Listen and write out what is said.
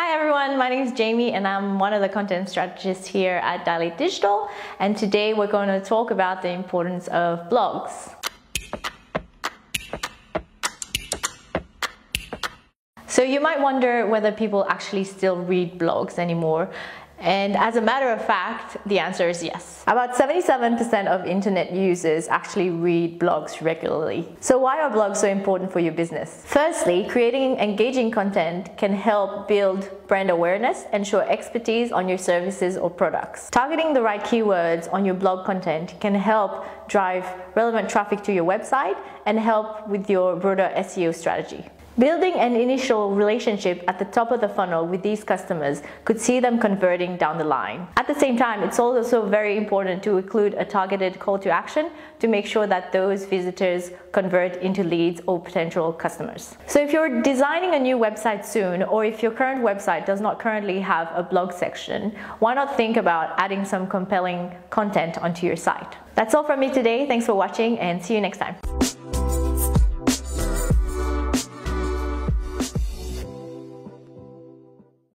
Hi everyone, my name is Jaimie and I'm one of the content strategists here at Dilate Digital. And today we're going to talk about the importance of blogs. So you might wonder whether people actually still read blogs anymore and as a matter of fact, the answer is yes. About 77% of internet users actually read blogs regularly. So why are blogs so important for your business? Firstly, creating engaging content can help build brand awareness and show expertise on your services or products. Targeting the right keywords on your blog content can help drive relevant traffic to your website and help with your broader SEO strategy. Building an initial relationship at the top of the funnel with these customers could see them converting down the line. At the same time, it's also very important to include a targeted call to action to make sure that those visitors convert into leads or potential customers. So if you're designing a new website soon, or if your current website does not currently have a blog section, why not think about adding some compelling content onto your site? That's all from me today. Thanks for watching and see you next time.